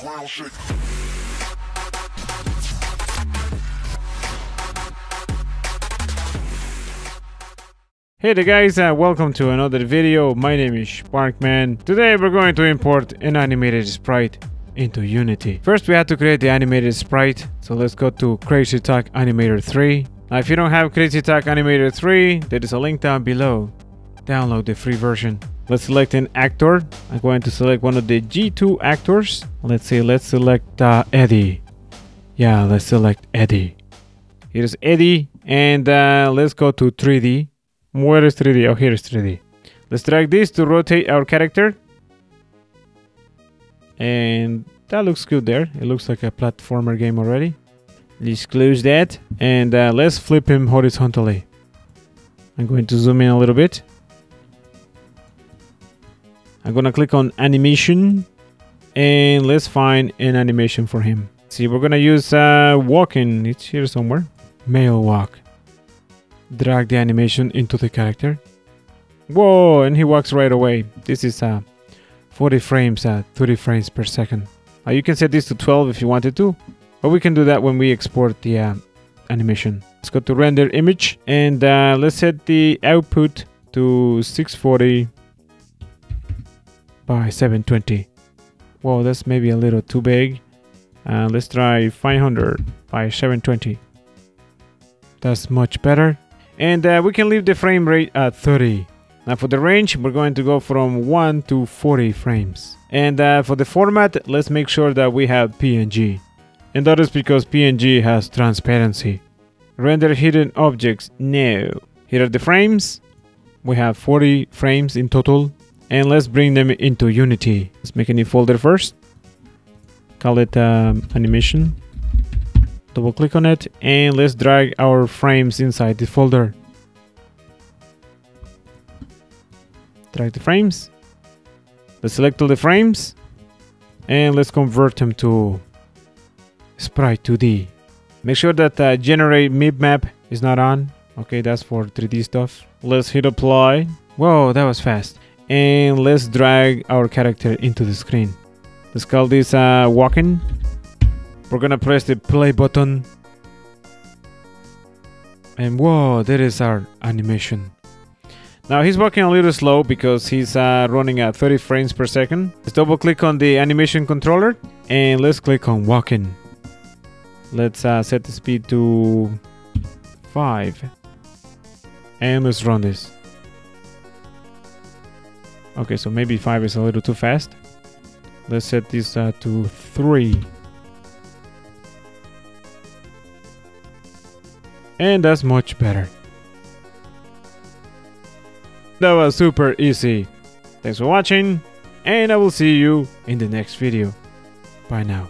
ground shake. Hey there guys, uh, welcome to another video. My name is Sparckman. Today we're going to import an animated sprite into Unity. First we have to create the animated sprite. So let's go to Crazy Talk Animator 3. Now if you don't have Crazy Talk Animator 3, there is a link down below. Download the free version. Let's select an actor. I'm going to select one of the G2 actors. Let's see, let's select uh, Eddie. Yeah, let's select Eddie. Here's Eddie and uh, let's go to 3D. Where is 3D? Oh, here is 3D. Let's drag this to rotate our character. And that looks good there. It looks like a platformer game already. Let's close that. And uh, let's flip him horizontally. I'm going to zoom in a little bit. I'm gonna click on animation. And let's find an animation for him. See, we're gonna use uh, walking. It's here somewhere. Male walk drag the animation into the character. Whoa, and he walks right away. This is uh, 40 frames at 30 frames per second. Uh, you can set this to 12 if you wanted to, but we can do that when we export the uh, animation. Let's go to render image and uh, let's set the output to 640 by 720. Well, that's maybe a little too big. Uh, let's try 500 by 720. That's much better. And uh, we can leave the frame rate at 30 now for the range we're going to go from 1 to 40 frames. And uh, for the format let's make sure that we have PNG and that is because PNG has transparency. Render hidden objects no. Here are the frames. We have 40 frames in total and let's bring them into Unity. Let's make a new folder first. Call it um, animation. Double click on it and let's drag our frames inside the folder. Drag the frames. Let's select all the frames and let's convert them to sprite 2d make sure that uh, generate mip map is not on. Okay that's for 3d stuff. Let's hit apply. Whoa that was fast and let's drag our character into the screen let's call this uh, walking we're gonna press the play button. And whoa, there is our animation. Now he's walking a little slow because he's uh, running at 30 frames per second. Let's double click on the animation controller and let's click on walking. Let's uh, set the speed to 5. And let's run this. Okay, so maybe 5 is a little too fast. Let's set this uh, to 3. And that's much better. That was super easy. Thanks for watching, and I will see you in the next video. Bye now.